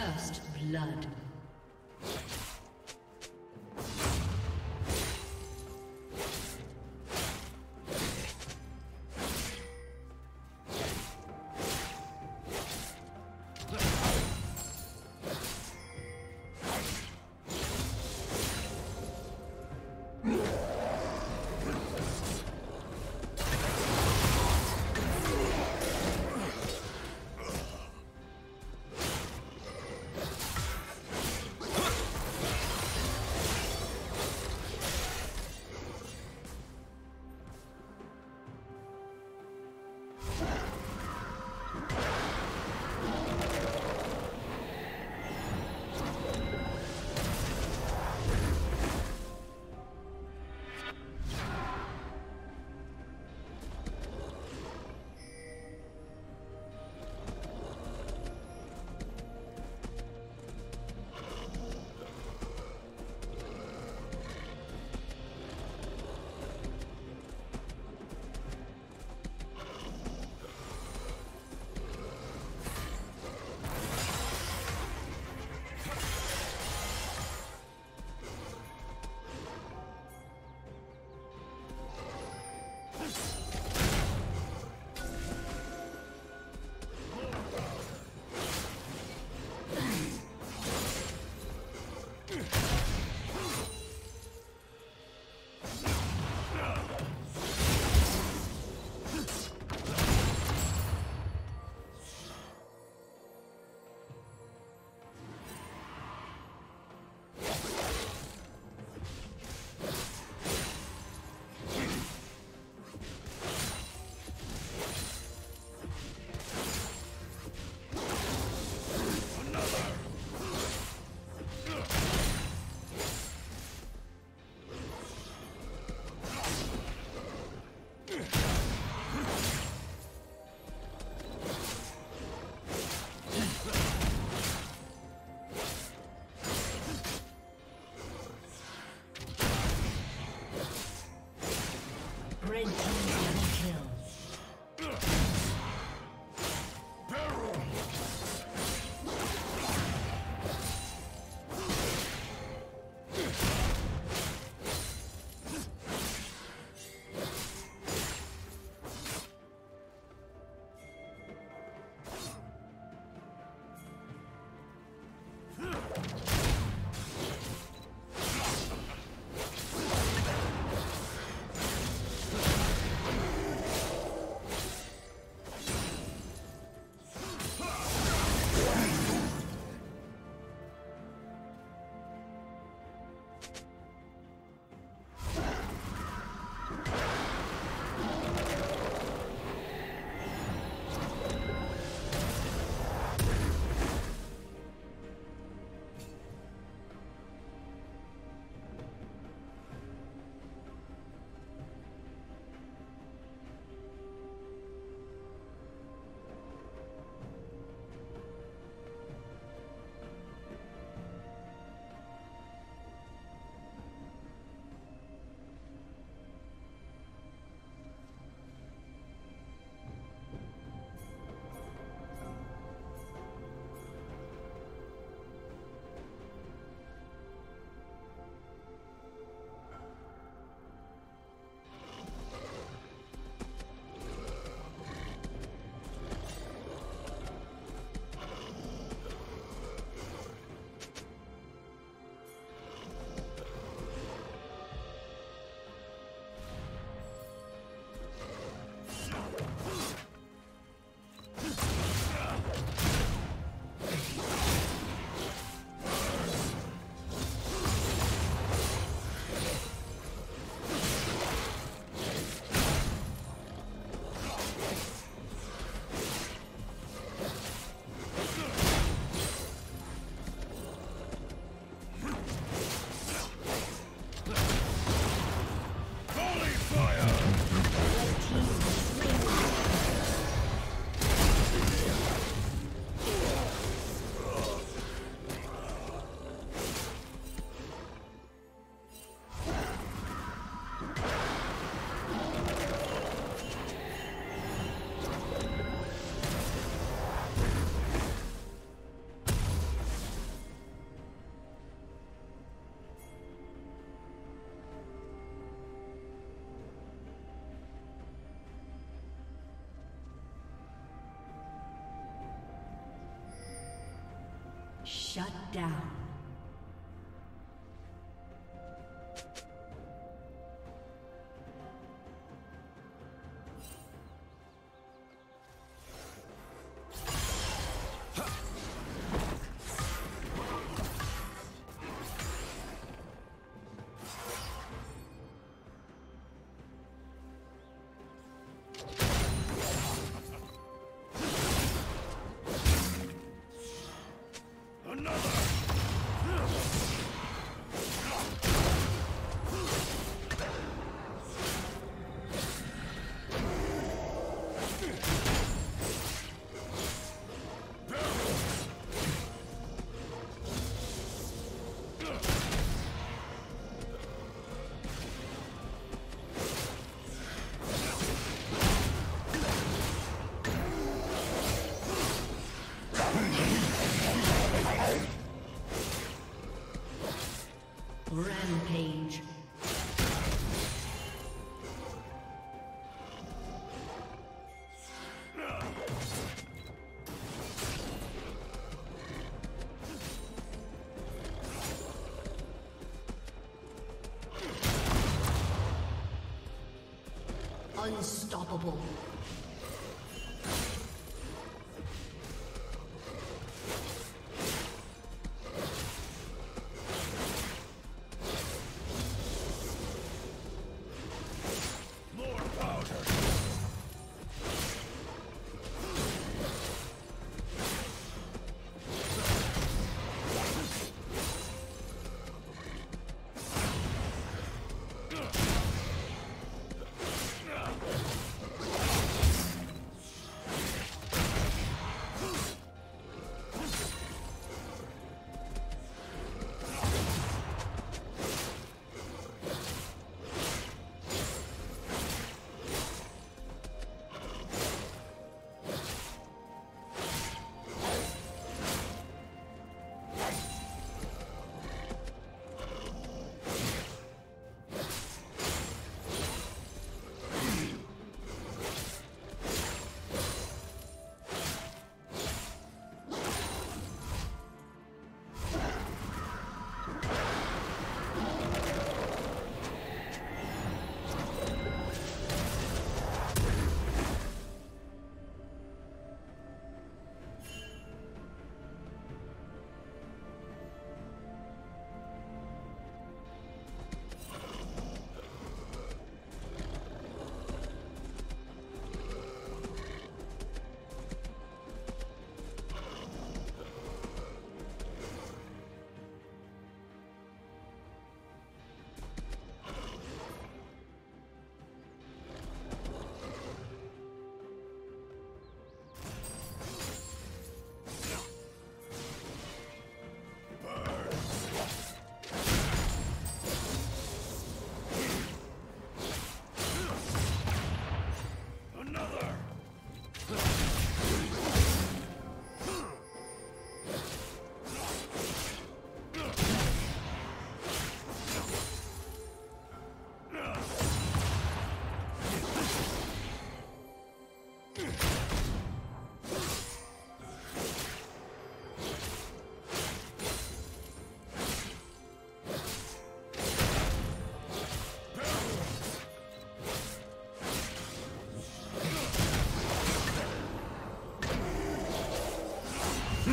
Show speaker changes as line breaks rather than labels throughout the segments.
First blood. Yes! Red team. Shut down. Rampage. Unstoppable.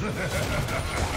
Ha ha ha ha ha!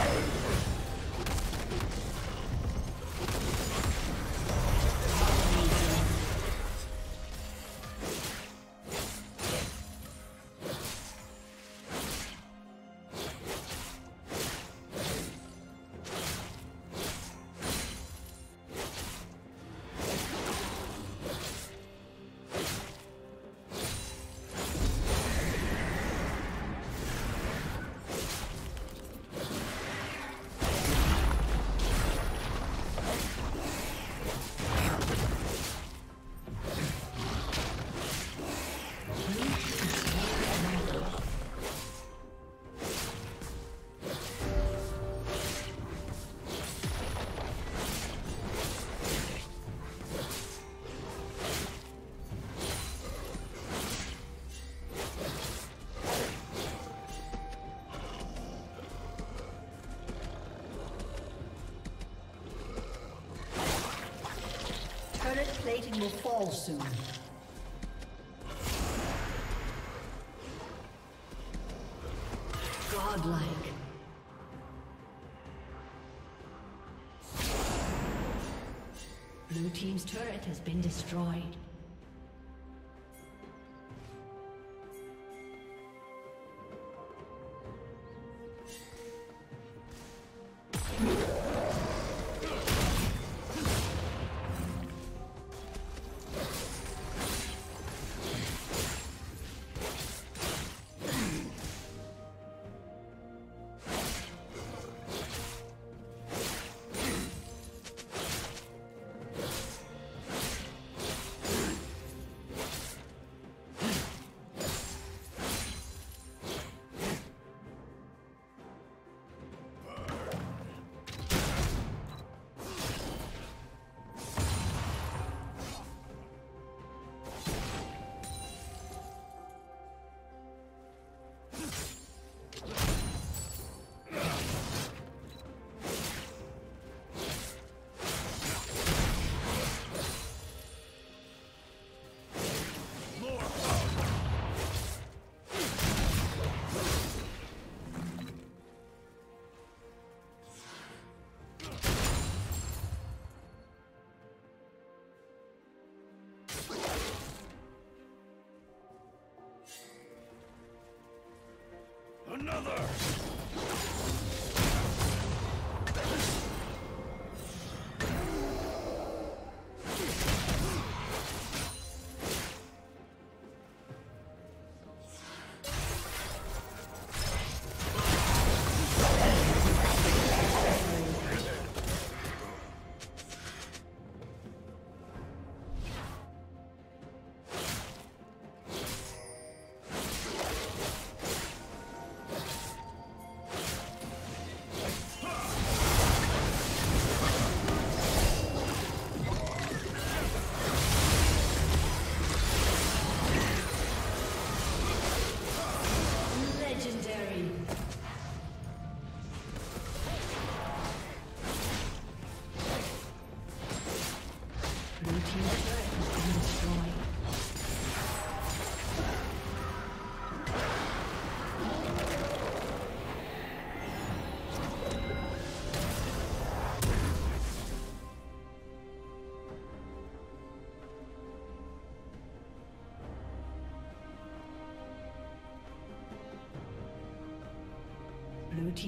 Plating will fall soon. Godlike. Blue Team's turret has been destroyed.
Another!